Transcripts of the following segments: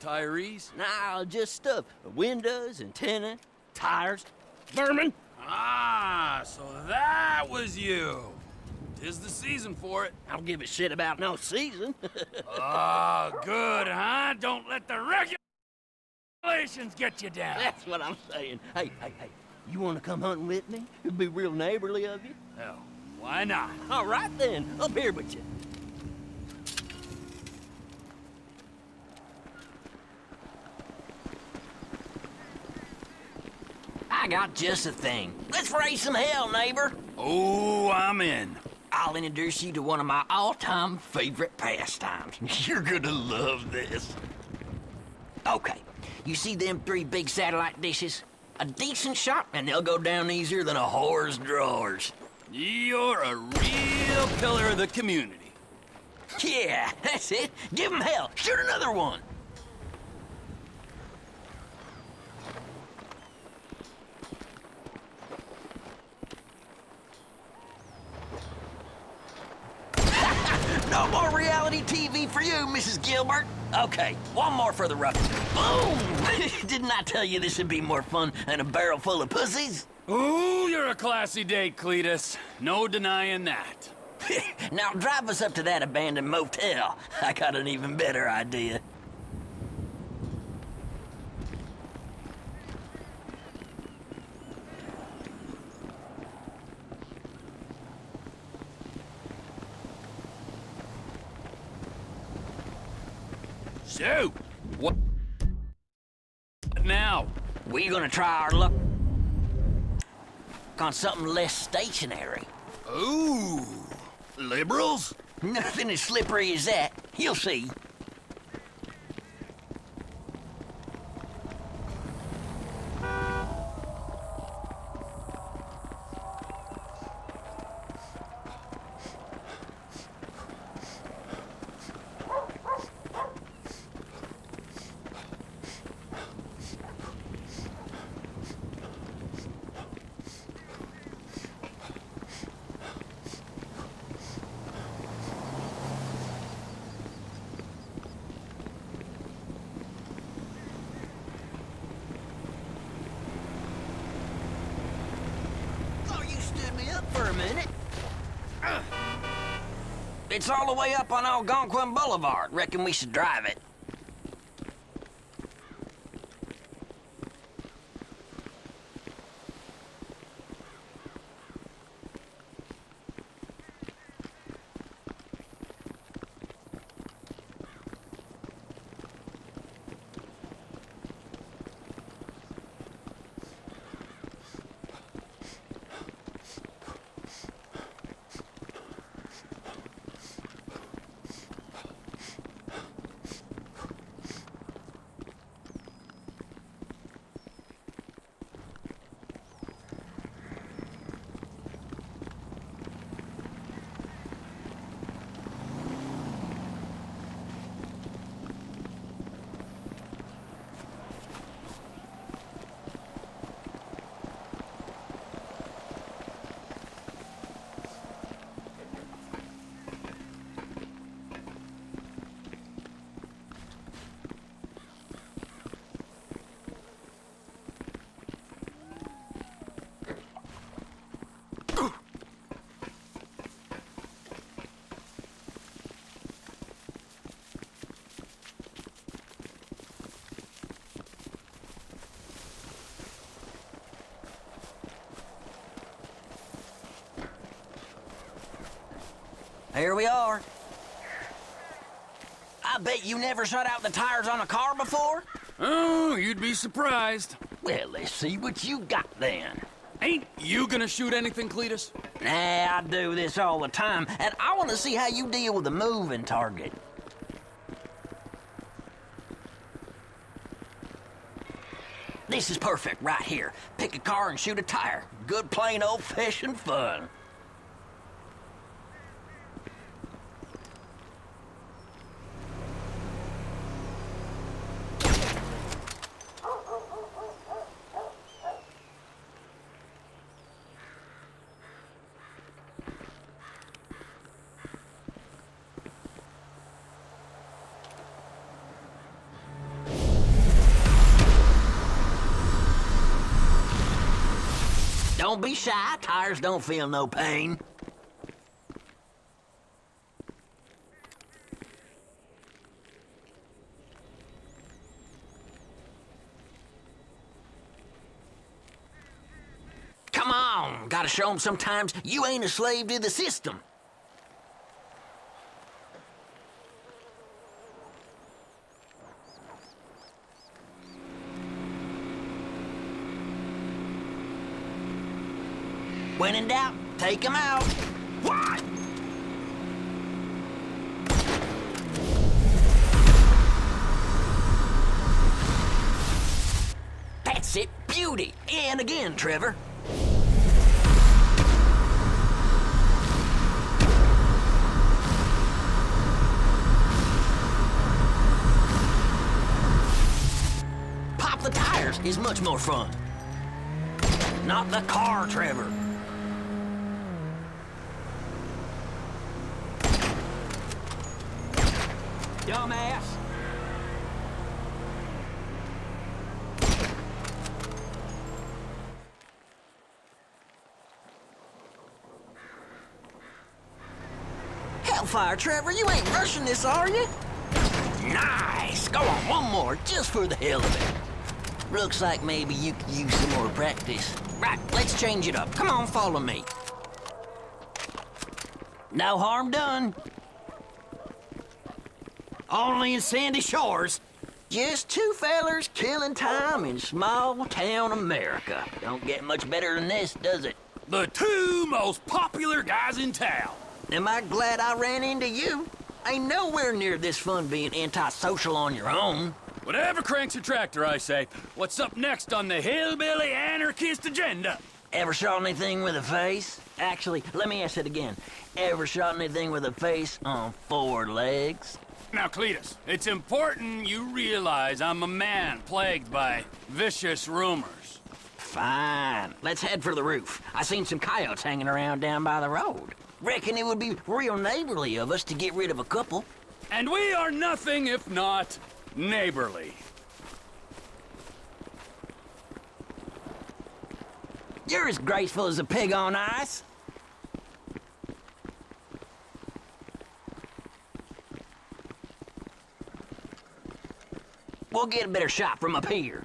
Retirees? Nah, just stuff. Windows, antenna, tires, vermin. Ah, so that was you. Tis the season for it. I don't give a shit about no season. Ah, good, huh? Don't let the regulations get you down. That's what I'm saying. Hey, hey, hey, you want to come hunting with me? It'd be real neighborly of you. Hell, why not? All right then, up here with you. I got just the thing. Let's raise some hell, neighbor. Oh, I'm in. I'll introduce you to one of my all-time favorite pastimes. You're gonna love this. Okay, you see them three big satellite dishes? A decent shot, and they'll go down easier than a whore's drawers. You're a real pillar of the community. Yeah, that's it. Give 'em hell. Shoot another one. No more reality TV for you, Mrs. Gilbert. Okay, one more for the ruckus. Boom! Didn't I tell you this would be more fun than a barrel full of pussies? Ooh, you're a classy date, Cletus. No denying that. now drive us up to that abandoned motel. I got an even better idea. So, what now? We're gonna try our luck on something less stationary. Ooh, liberals? Nothing as slippery as that. You'll see. Oh, you stood me up for a minute. It's all the way up on Algonquin Boulevard. Reckon we should drive it. Here we are. I bet you never shut out the tires on a car before? Oh, you'd be surprised. Well, let's see what you got then. Ain't you gonna shoot anything, Cletus? Nah, I do this all the time, and I want to see how you deal with a moving target. This is perfect right here. Pick a car and shoot a tire. Good plain old-fashioned fun. Don't be shy. Tires don't feel no pain. Come on. Gotta show 'em sometimes you ain't a slave to the system. When in doubt, take 'em out. What? That's it, beauty. And again, Trevor. Pop the tires is much more fun. Not the car, Trevor. Dumbass. Hellfire, Trevor, you ain't rushing this, are you? Nice! Go on, one more, just for the hell of it. Looks like maybe you could use some more practice. Right, let's change it up. Come on, follow me. No harm done. Only in Sandy Shores. Just two fellers killing time in small town America. Don't get much better than this, does it? The two most popular guys in town. Am I glad I ran into you? Ain't nowhere near this fun being antisocial on your own. Whatever cranks your tractor, I say. What's up next on the hillbilly anarchist agenda? Ever shot anything with a face? Actually, let me ask it again. Ever shot anything with a face on four legs? Now, Cletus, it's important you realize I'm a man plagued by vicious rumors. Fine. Let's head for the roof. I seen some coyotes hanging around down by the road. Reckon it would be real neighborly of us to get rid of a couple. And we are nothing if not neighborly. You're as graceful as a pig on ice. We'll get a better shot from up here.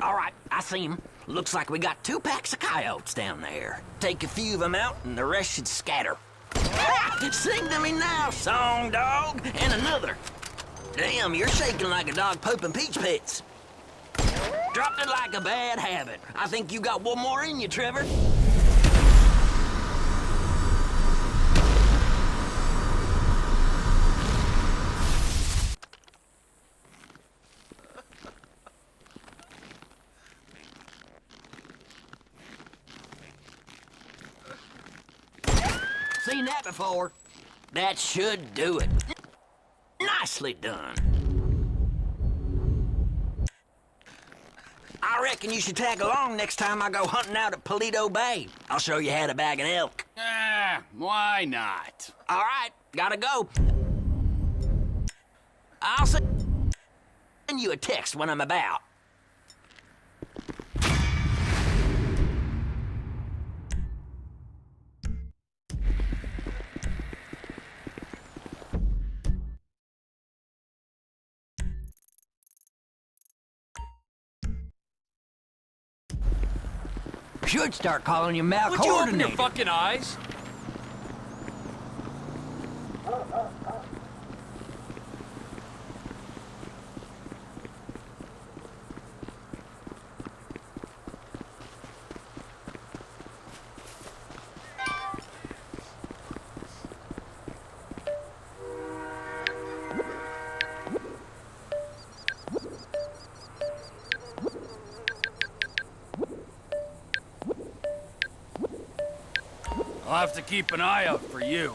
All right, I see him. Looks like we got two packs of coyotes down there. Take a few of them out, and the rest should scatter. Sing to me now, song dog, and another. Damn, you're shaking like a dog pooping peach pits. Dropped it like a bad habit. I think you got one more in you, Trevor. Seen that before. That should do it. Nicely done. I reckon you should tag along next time I go hunting out at Paleto Bay. I'll show you how to bag an elk. Ah, why not? All right, gotta go. I'll send you a text when I'm about. Should start calling you Mal Would you open your fucking eyes? To keep an eye out for you.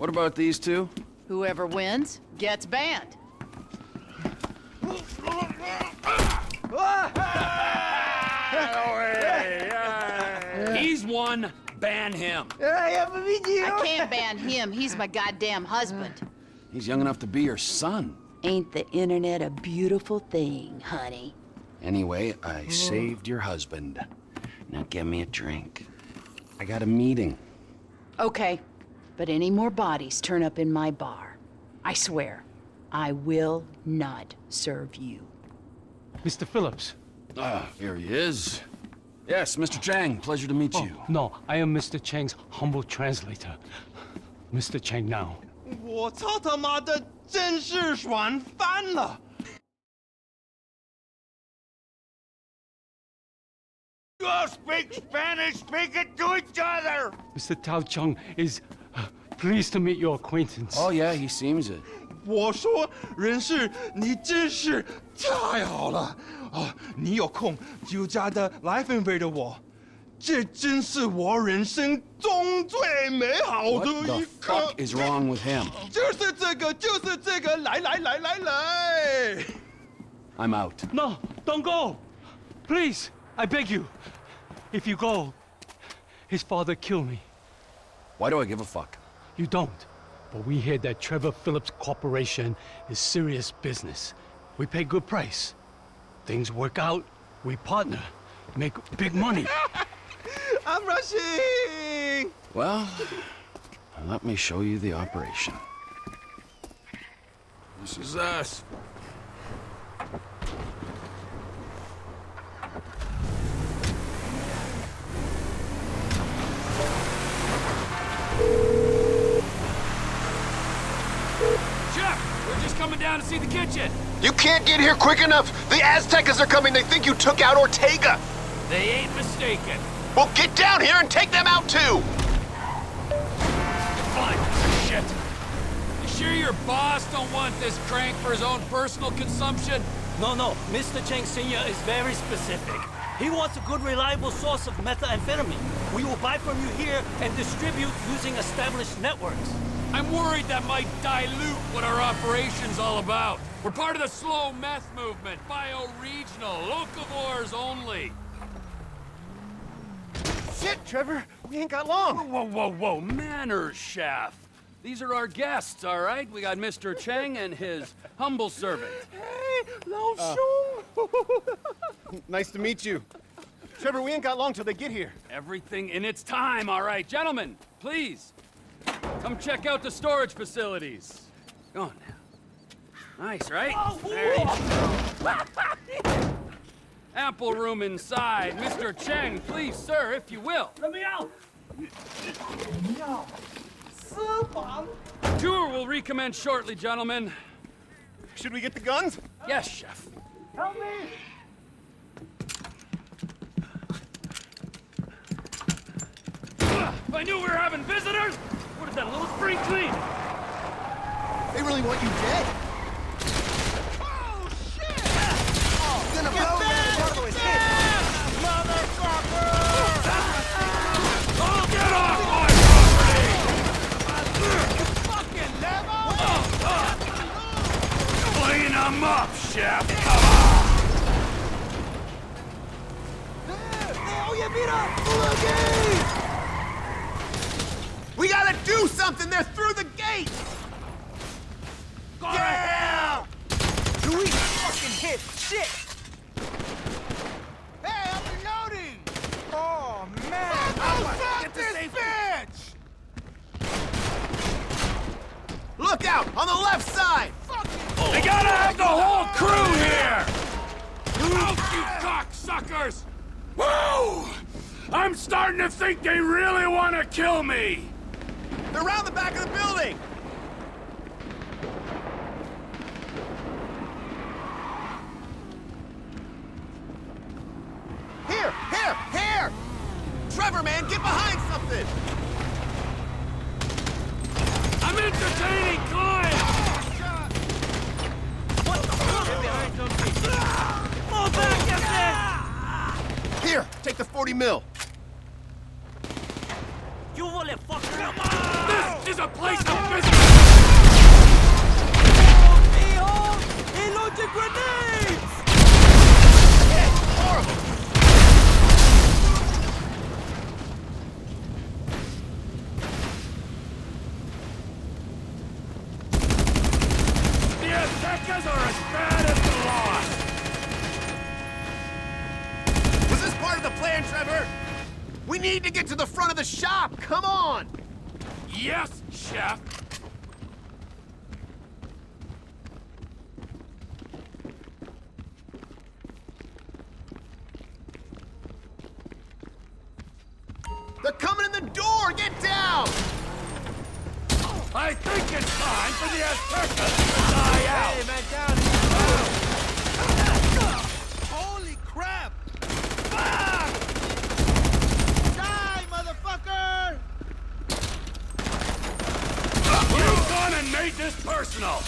What about these two? Whoever wins gets banned. He's one, ban him. I can't ban him. He's my goddamn husband. He's young enough to be your son. Ain't the internet a beautiful thing, honey? Anyway, I saved your husband. Now give me a drink. I got a meeting. Okay, but any more bodies turn up in my bar. I swear, I will not serve you. Mr. Phillips. Ah, here he is. Yes, Mr. Chang, pleasure to meet oh, you. No, I am Mr. Chang's humble translator. Mr. Chang now. 我操他妈的真是爽翻了！You all speak Spanish, speak it to each other! Mr. Tao Cheng is pleased to meet your acquaintance. Oh, yeah, he seems it. 我说人事，你真是太好了啊！你有空就加的来分飞的我，这真是我人生中最美好的 What 一 the 刻。 fuck is wrong with him? 就是这个，就是这个，来来来来来！ I'm out. No, don't go! Please, I beg you. If you go, his father kill me. Why do I give a fuck? You don't. But we hear that Trevor Phillips Corporation is serious business. We pay good price. Things work out, we partner, make big money. I'm rushing. Well, let me show you the operation. This is us. Down to see the kitchen. You can't get here quick enough! The Aztecas are coming! They think you took out Ortega! They ain't mistaken. Well, get down here and take them out too! Fine. Shit. You sure your boss don't want this crank for his own personal consumption? No, no. Mr. Cheng Sr. is very specific. He wants a good, reliable source of methamphetamine. We will buy from you here and distribute using established networks. I'm worried that might dilute what our operation's all about. We're part of the slow meth movement, bioregional, locavores only. Shit, Trevor, we ain't got long. Whoa, whoa, whoa, manners, chef. These are our guests, all right? We got Mr. Cheng and his humble servant. Hey, Lao uh. Shung. Nice to meet you. Trevor, we ain't got long till they get here. Everything in its time, all right. Gentlemen, please, come check out the storage facilities. Go on now. Nice, right? Oh, there. Ample room inside. Mr. Cheng, please, sir, if you will. Let me out! No. Tour will recommence shortly, gentlemen. Should we get the guns? Yes, chef. Help me! If I knew we were having visitors, would have done a little spring clean. They really want you dead. Oh, shit! Oh, gonna blow that cargo is hit. Motherfucker! Oh, get off my Fucking level! property! Clean them up, chef! Oh, yeah, mira! We gotta do something! They're through the gate! Yeah! Who is fucking hit? Shit! Hey, I'm reloading! Oh, man! Oh, fuck this bitch! Look out! On the left side! Oh. They gotta have the whole crew oh. here! Out, you cocksuckers! Whoa! I'm starting to think they really want to kill me! They're around the back of the building! Gone this personal!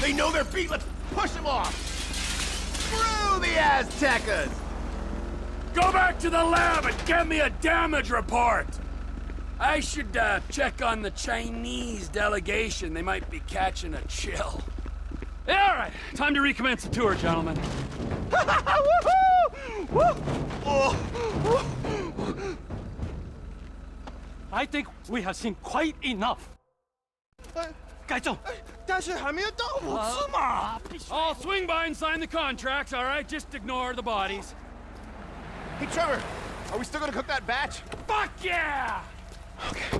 They know they're beat! Let's push them off! Screw the Aztecas! Go back to the lab and get me a damage report! I should uh, check on the Chinese delegation. They might be catching a chill. Yeah, all right. Time to recommence the tour, gentlemen. I think we have seen quite enough. 改正，但是还没有到五次嘛。 I'll swing by and sign the contracts, all right? Just ignore the bodies. Hey, Trevor, are we still gonna cook that batch? Fuck yeah! You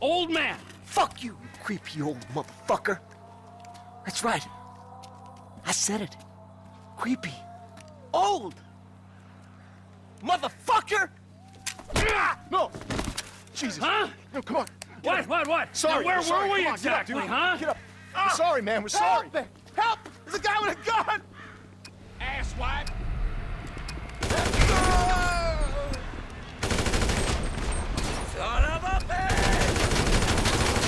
Old man. Fuck you, you creepy old motherfucker. That's right. I said it. Creepy. Old. Motherfucker! Ah! No! Jesus. Huh? No, come on. Get What, up. what, what? Sorry. Now, where we're sorry. were we Come on, get up, exactly, huh? Get up. We're sorry, man. We're sorry. Help! Help! There's a guy with a gun! Asswipe. Son of a bitch!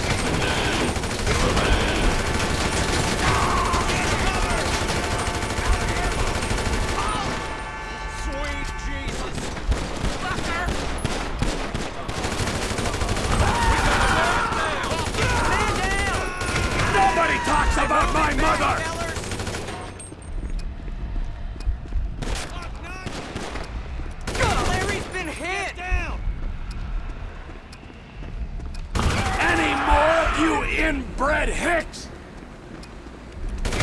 Sweet Jesus. Nobody talks about my mother! Larry's been hit! Down! Any more of you inbred hicks? We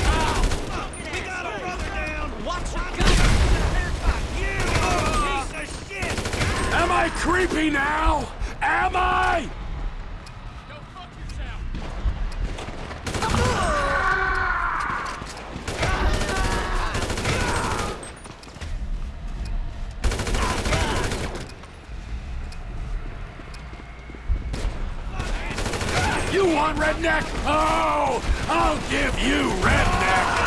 got a brother down! Watch your gun! You piece of shit! Am I creepy now? Am I? You want redneck? Oh, I'll give you redneck.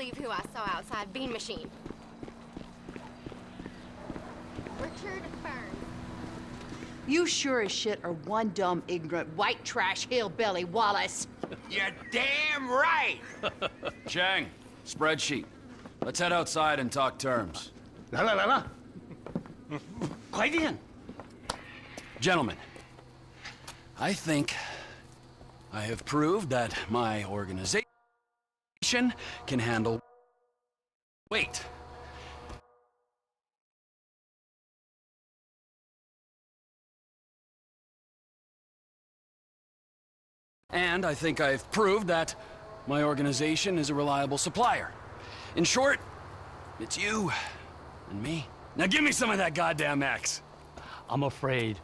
believe who I saw outside Bean Machine. Richard Burns. You sure as shit are one dumb, ignorant, white trash hillbilly, Wallace. You're damn right! Chang, spreadsheet. Let's head outside and talk terms. La la la la. 快点! Gentlemen, I think I have proved that my organization can handle weight. And I think I've proved that my organization is a reliable supplier. In short, it's you and me. Now give me some of that goddamn X. I'm afraid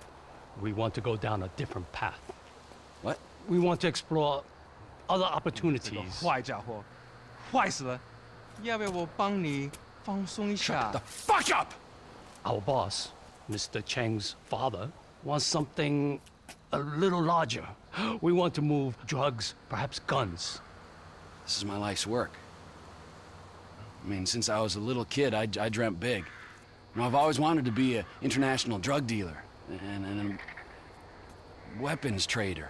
we want to go down a different path. What? We want to explore other 这个 opportunities. 坏家伙，坏死了！要不要我帮你放松一下 The fuck up! Our boss, Mr. Cheng's father, wants something a little larger. We want to move drugs, perhaps guns. This is my life's work. I mean, since I was a little kid, I, I dreamt big. You know, I've always wanted to be an international drug dealer and, and a weapons trader.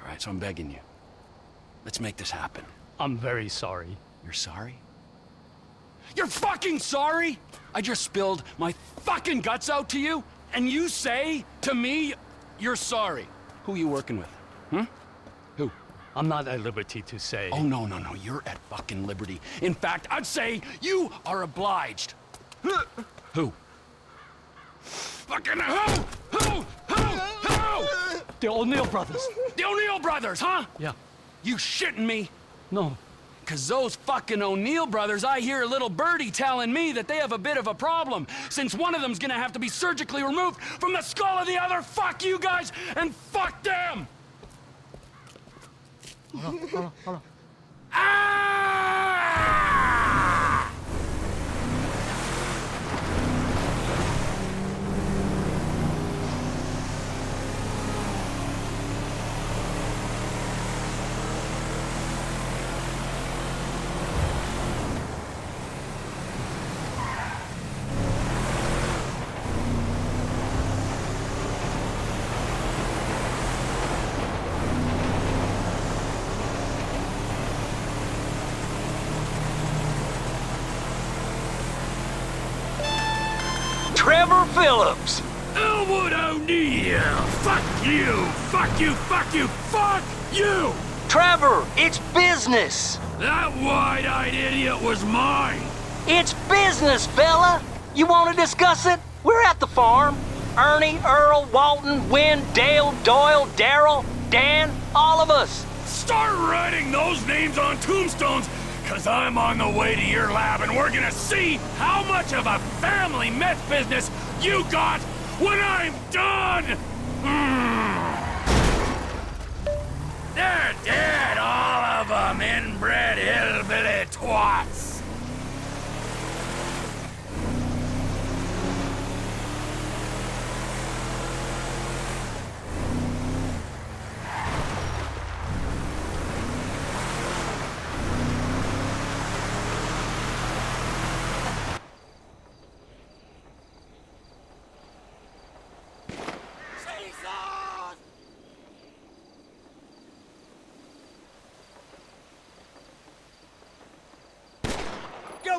All right, so I'm begging you. Let's make this happen. I'm very sorry. You're sorry? You're fucking sorry? I just spilled my fucking guts out to you, and you say to me you're sorry. Who are you working with? Hmm? Who? I'm not at liberty to say. Oh, no, no, no. You're at fucking liberty. In fact, I'd say you are obliged. Who? Fucking who? Who? Who? Who? The O'Neill brothers. The O'Neill brothers, huh? Yeah. You shitting me? No. Cause those fucking O'Neill brothers, I hear a little birdie telling me that they have a bit of a problem, since one of them's gonna have to be surgically removed from the skull of the other. Fuck you guys, and fuck them! Hold on, hold on, hold on. Ah! Phillips. Elwood O'Neill! Fuck you! Fuck you! Fuck you! Fuck you! Trevor, it's business. That wide-eyed idiot was mine! It's business, fella. You want to discuss it? We're at the farm. Ernie, Earl, Walton, Wynn, Dale, Doyle, Daryl, Dan, all of us. Start writing those names on tombstones, cause I'm on the way to your lab and we're gonna see how much of a family meth business you got when I'm done! They're dead, all of them, inbred hillbilly twats! Go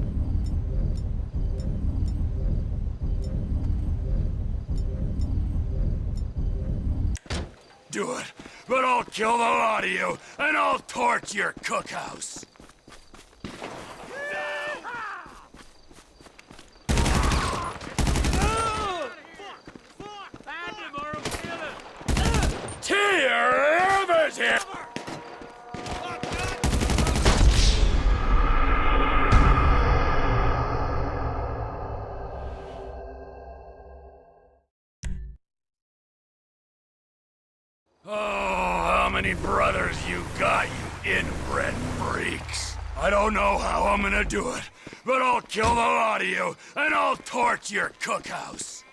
Do it, but I'll kill the lot of you, and I'll torch your cookhouse. Many brothers you got, you inbred freaks? I don't know how I'm gonna do it, but I'll kill the lot of you, and I'll torch your cookhouse.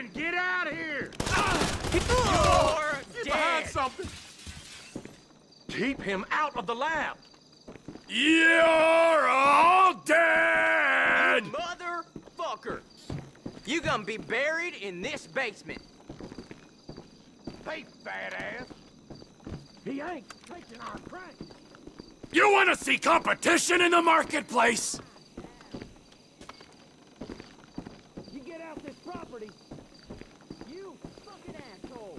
It's happening. Get out of here. You're Get dead. behind something. Keep him out of the lab. You're all dead! You Motherfucker! You gonna be buried in this basement. Hey, fat ass. He ain't taking our crank. You want to see competition in the marketplace? You get out this property. You fucking asshole.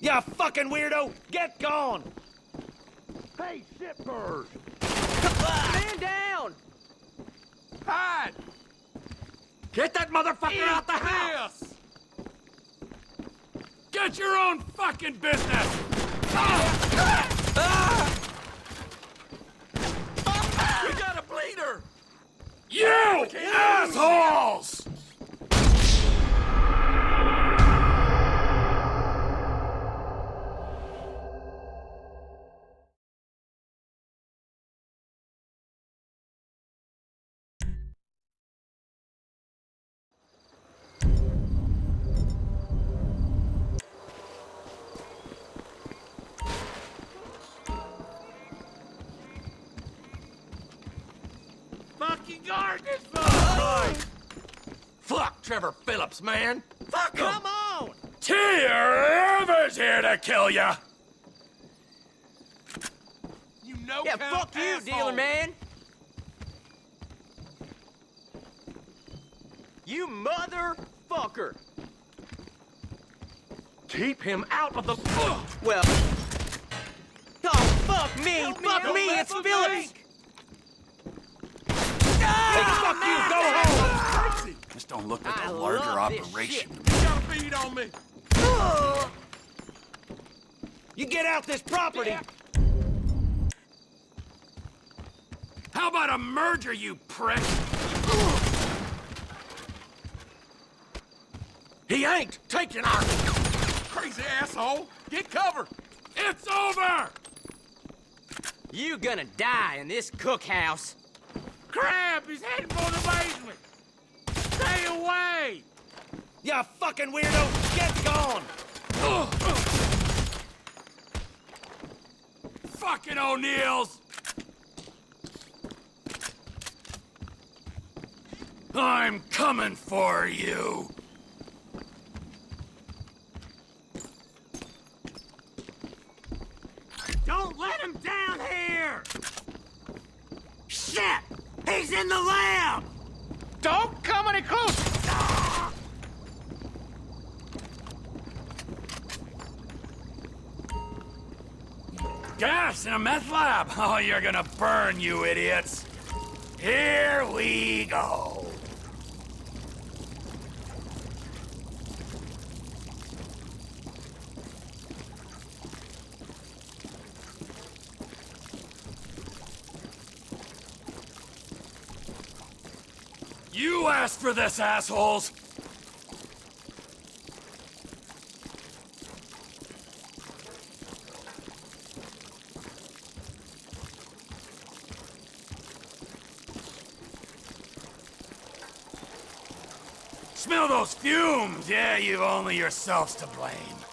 You fucking weirdo! Get gone! Hey, shitbird. Man down! Hide. Get that motherfucker out the house! Get your own fucking business! Ah. We got a bleeder! You assholes! Trevor Phillips, man! Fuck him! Come on! T. Rivers here to kill ya! You know Yeah, fuck you, dealer man! You motherfucker! Keep him out of the... Well... Oh, fuck me! fuck me! It's Phillips! Hey, fuck you! Go home! This don't look like I a larger love this operation. You got a bead on me. You get out this property! How about a merger, you prick? He ain't taking our... Crazy asshole. Get cover. It's over! You gonna die in this cookhouse. Crab He's heading for the basement. Stay away. You fucking weirdo! Get gone! Fucking O'Neills! I'm coming for you! Don't let him down here. Shit! He's in the lab! Don't come any closer. Gas in a meth lab! Oh, you're gonna burn, you idiots! Here we go! You asked for this, assholes! Smell those fumes! Yeah, you've only yourselves to blame.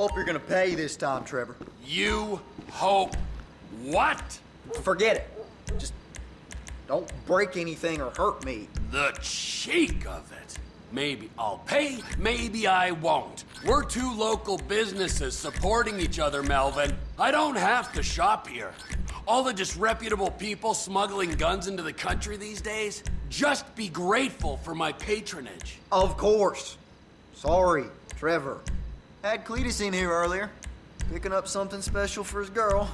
Hope you're gonna pay this time, Trevor. You hope what? Forget it. Just don't break anything or hurt me. The cheek of it. Maybe I'll pay, maybe I won't. We're two local businesses supporting each other, Melvin. I don't have to shop here. All the disreputable people smuggling guns into the country these days, just be grateful for my patronage. Of course. Sorry, Trevor. Had Cletus in here earlier, picking up something special for his girl.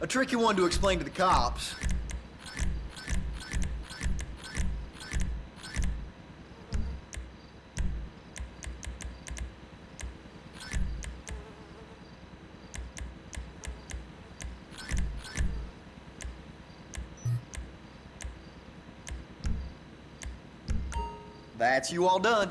A tricky one to explain to the cops. That's you all done.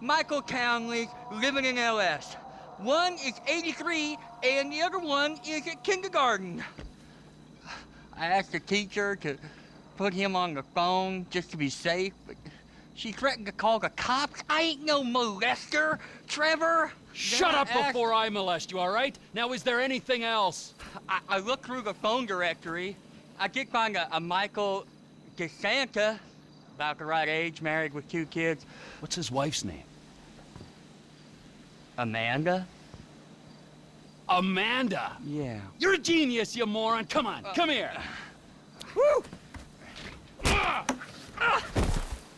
Michael Townleys living in LS. One is 83, and the other one is at kindergarten. I asked the teacher to put him on the phone just to be safe, but she threatened to call the cops. I ain't no molester, Trevor. Shut Then up I asked- before I molest you, all right? Now, is there anything else? I, I looked through the phone directory. I did find a, a Michael DeSanta, about the right age, married with two kids. What's his wife's name? Amanda? Amanda! Yeah. You're a genius, you moron! Come on, come here! Woo! Ah! Ah!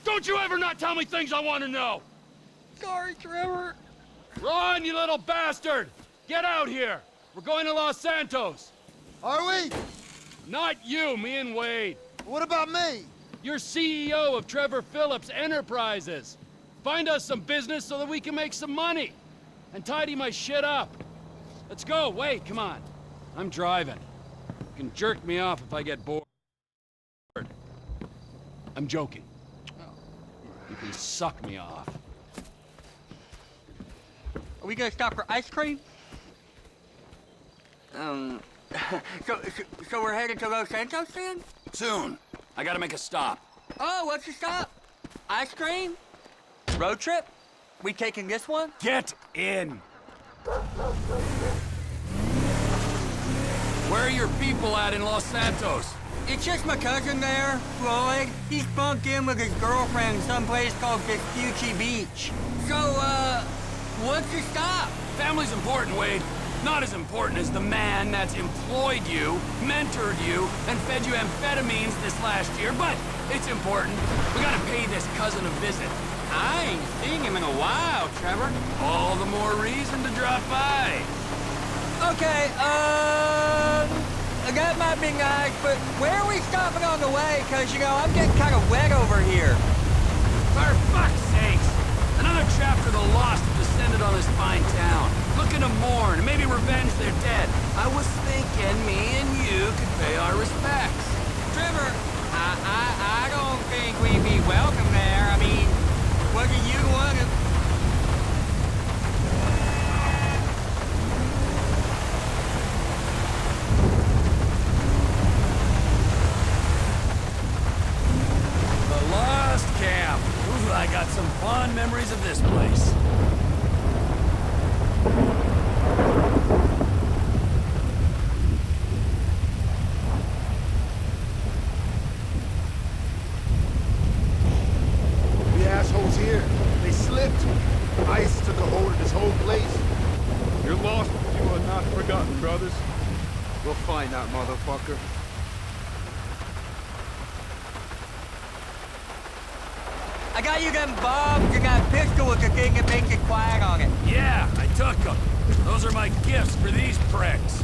Don't you ever not tell me things I want to know! Sorry, Trevor. Run, you little bastard! Get out here! We're going to Los Santos! Are we? Not you, me and Wade. What about me? You're CEO of Trevor Phillips Enterprises. Find us some business so that we can make some money. And tidy my shit up. Let's go. Wait, come on. I'm driving. You can jerk me off if I get bored. I'm joking. You can suck me off. Are we gonna stop for ice cream? Um, so, so, so we're headed to Los Santos then? Soon. I gotta make a stop. Oh, what's the stop? Ice cream? Road trip? We taking this one? Get in! Where are your people at in Los Santos? It's just my cousin there, Floyd. He's bunked in with his girlfriend someplace called Vespucci Beach. So, uh, what's the stop? Family's important, Wade. Not as important as the man that's employed you, mentored you, and fed you amphetamines this last year, but it's important. We gotta pay this cousin a visit. I ain't seen him in a while, Trevor. All the more reason to drop by. Okay, um, that might be nice, but where are we stopping on the way? Cause, you know, I'm getting kind of wet over here. For fuck's sakes! Another chapter of the lost descended on this fine town. Looking to mourn and maybe revenge their dead. I was thinking me and you could pay our respects. Trevor, I, I, I don't think we'd be welcome there. I mean, I got some fond memories of this place. The assholes here, they slipped. Ice took a hold of this whole place. You're lost, but you are not forgotten, brothers. We'll find that motherfucker. got you them bombs and that pistol with the thing that makes it quiet on it. Yeah, I took them. Those are my gifts for these pricks.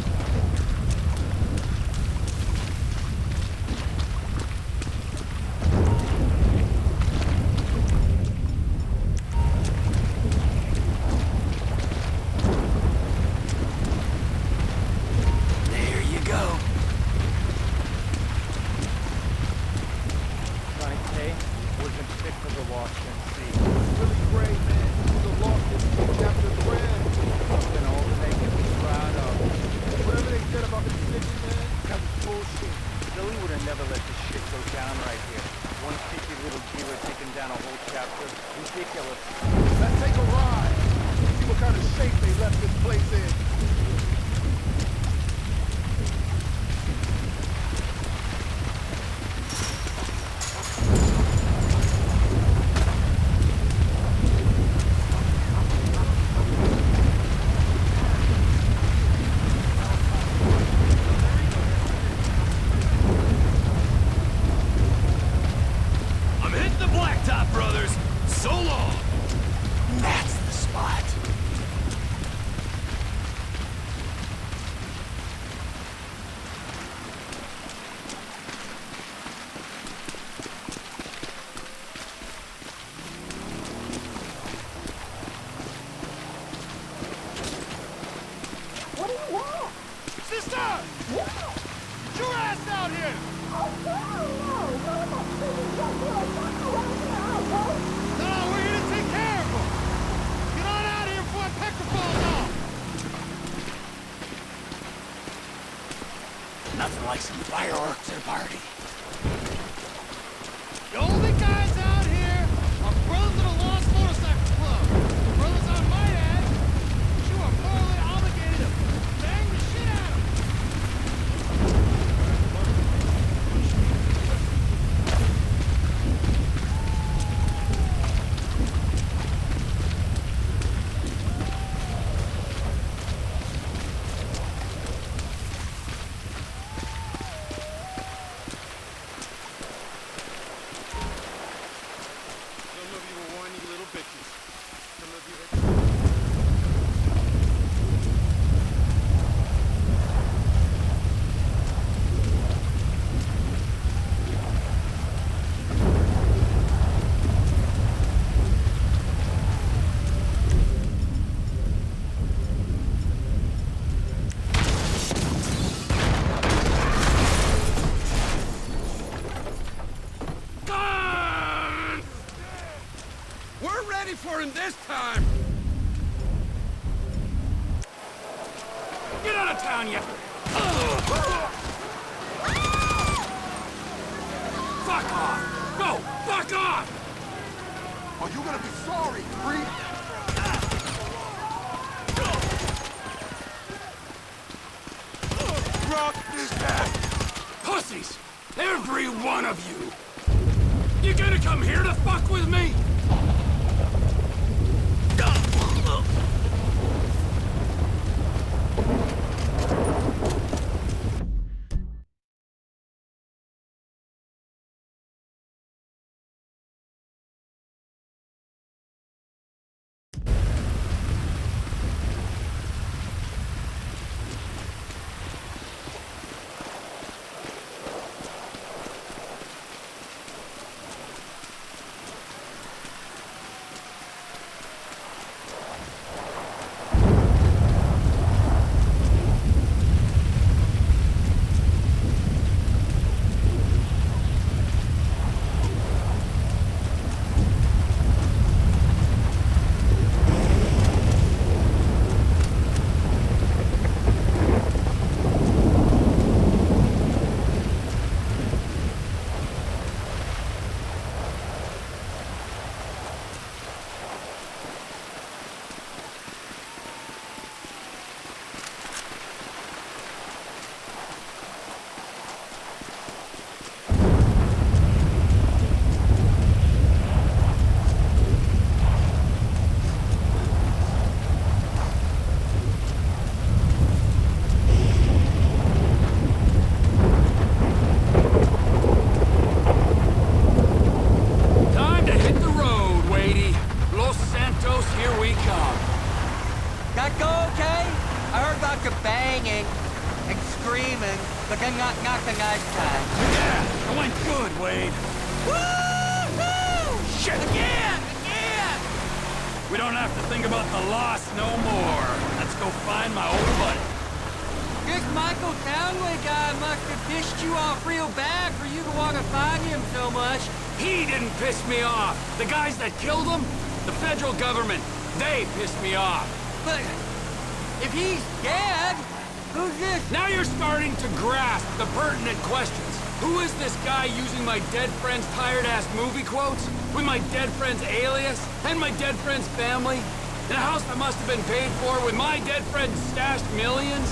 Must have been paid for with my dead friend's stashed millions?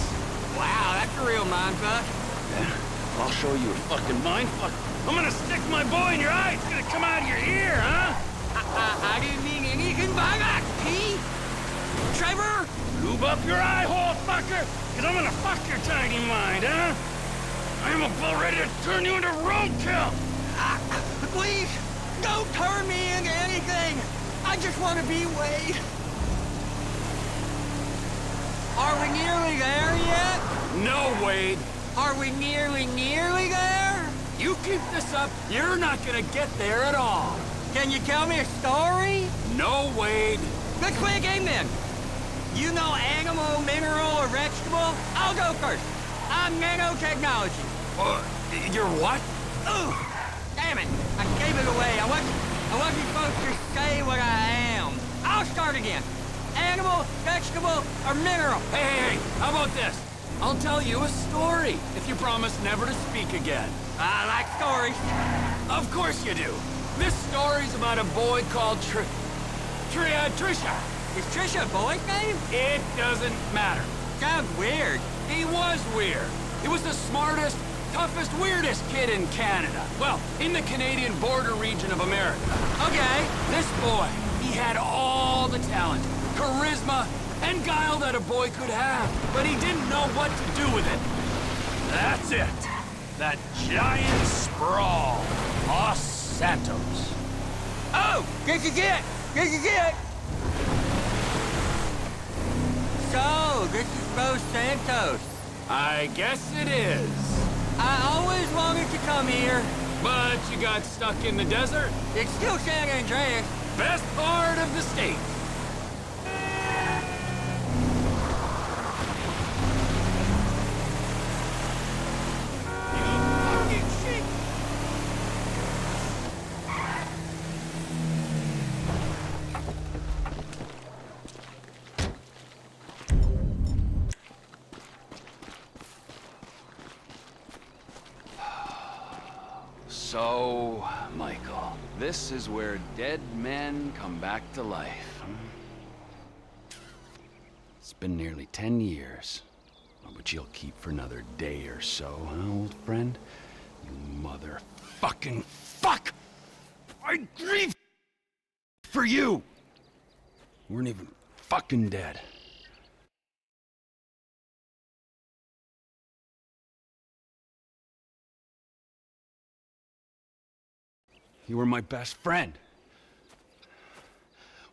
Wow, that's a real mindfuck. Yeah, I'll show you a fucking mindfuck. I'm gonna stick my boy in your eye. It's gonna come out of your ear, huh? I, I, I didn't mean anything by that, P. Trevor? Lube up your eye hole, fucker, because I'm gonna fuck your tiny mind, huh? I'm about ready to turn you into roadkill! Uh, please, don't turn me into anything! I just want to be Wade. Are we nearly there yet? No, Wade. Are we nearly, nearly there? You keep this up, you're not gonna get there at all. Can you tell me a story? No, Wade. Let's play a game then. You know animal, mineral, or vegetable? I'll go first. I'm nanotechnology. Uh, you're what? Ooh, damn it. I gave it away. I wasn't, I wasn't supposed to say what I am. I'll start again. Animal, vegetable, or mineral? Hey, hey, hey, how about this? I'll tell you a story if you promise never to speak again. I like stories. Of course you do. This story's about a boy called Tr... Tr... Uh, Trisha. Is Trisha a boy's name? It doesn't matter. Sounds weird. He was weird. He was the smartest, toughest, weirdest kid in Canada. Well, in the Canadian border region of America. Okay. This boy, he had all the talent, charisma, and guile that a boy could have, but he didn't know what to do with it. That's it. That giant sprawl. Los Santos. Oh! This is it! This is it! So, this is Los Santos. I guess it is. I always wanted to come here. But you got stuck in the desert? It's still San Andreas. Best part of the state. Is where dead men come back to life. It's been nearly ten years, but you'll keep for another day or so, huh, old friend? You motherfucking fuck! I grieve for you! We weren't even fucking dead. You were my best friend.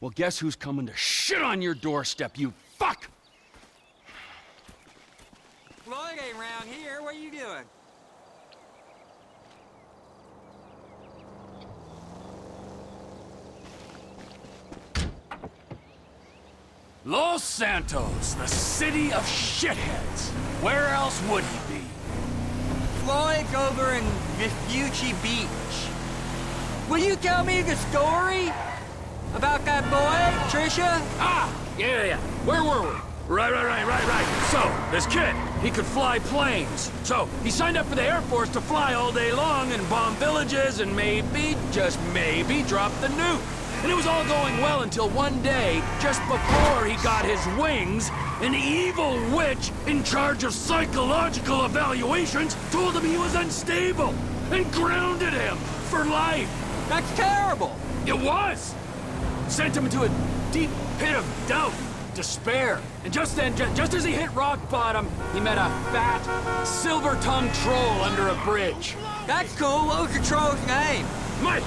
Well, guess who's coming to shit on your doorstep, you fuck! Floyd ain't around here. What are you doing? Los Santos, the city of shitheads. Where else would he be? Floyd's over in Vespucci Beach. Will you tell me the story? About that boy, Trisha? Ah! Yeah, yeah. Where were we? Right, right, right, right, right. So, this kid, he could fly planes. So, he signed up for the Air Force to fly all day long and bomb villages and maybe, just maybe, drop the nuke. And it was all going well until one day, just before he got his wings, an evil witch in charge of psychological evaluations told him he was unstable and grounded him for life. That's terrible. It was. Sent him into a deep pit of doubt, despair. And just then, ju just as he hit rock bottom, he met a fat, silver-tongued troll under a bridge. That's cool. What was the troll's name? Mike,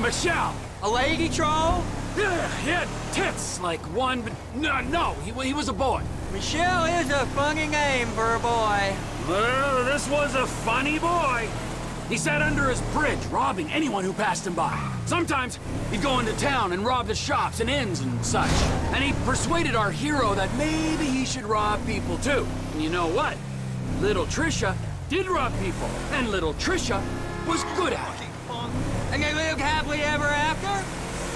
Michelle. A lady troll? Yeah, he had tits like one, but no, no, he, he was a boy. Michelle is a funny name for a boy. Well, this was a funny boy. He sat under his bridge, robbing anyone who passed him by. Sometimes he'd go into town and rob the shops and inns and such. And he persuaded our hero that maybe he should rob people too. And you know what? Little Trisha did rob people, and little Trisha was good at it. And they lived happily ever after?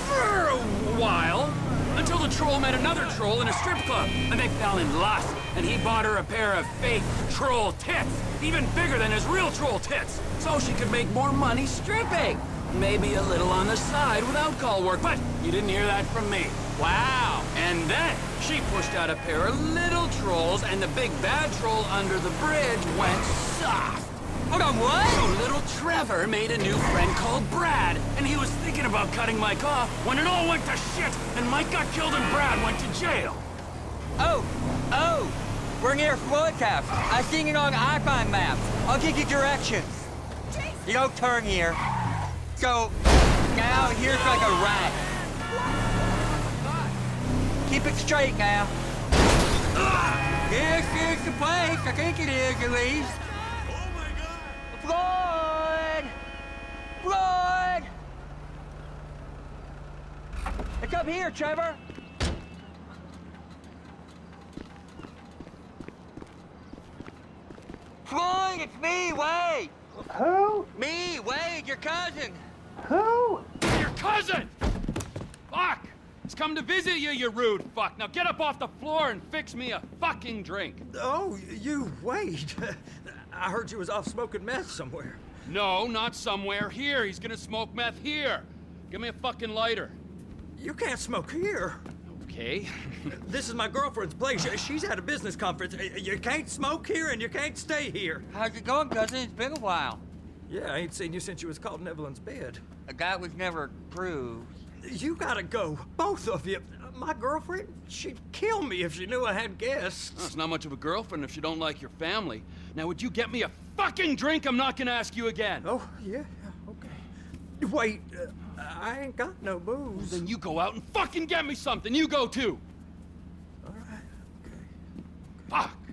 For a while. Until the troll met another troll in a strip club, and they fell in lust. And he bought her a pair of fake troll tits, even bigger than his real troll tits, so she could make more money stripping. Maybe a little on the side without call work, but you didn't hear that from me. Wow. And then she pushed out a pair of little trolls, and the big bad troll under the bridge went soft. Hold on, what? So little Trevor made a new friend called Brad, and he was thinking about cutting Mike off when it all went to shit, and Mike got killed and Brad went to jail. Oh, oh, we're near Floyd's house. I seen it on iFruit maps. I'll give you directions. You don't turn here. So, now here's like a rat. Keep it straight now. This is the place. I think it is, at least. Floyd! Floyd! It's up here, Trevor. Floyd, it's me, Wade. Who? Me, Wade, your cousin. Who? Your cousin! Fuck! He's come to visit you, you rude fuck. Now get up off the floor and fix me a fucking drink. Oh, you, Wade. I heard you was off smoking meth somewhere. No, not somewhere. Here. He's gonna smoke meth here. Give me a fucking lighter. You can't smoke here. Okay. This is my girlfriend's place. She's at a business conference. You can't smoke here and you can't stay here. How's it going, cousin? It's been a while. Yeah, I ain't seen you since you was called in Evelyn's bed. A guy was never proved. You gotta go, both of you. My girlfriend, she'd kill me if she knew I had guests. That's not much of a girlfriend if she don't like your family. Now, would you get me a fucking drink? I'm not gonna ask you again. Oh, yeah, okay. Wait, uh, I ain't got no booze. Then you go out and fucking get me something. You go too. All right, okay. Fuck.